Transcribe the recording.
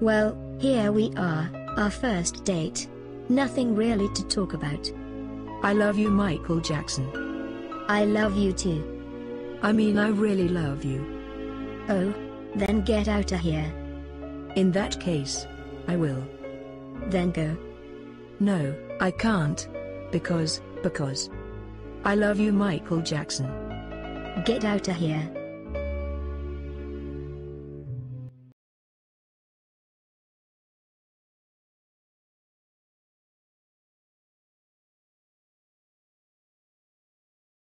Well, here we are, our first date. Nothing really to talk about. I love you, Michael Jackson. I love you too. I mean, I really love you. Oh? Then get out of here. In that case, I will. Then go. No, I can't. Because, because. I love you, Michael Jackson. Get out of here.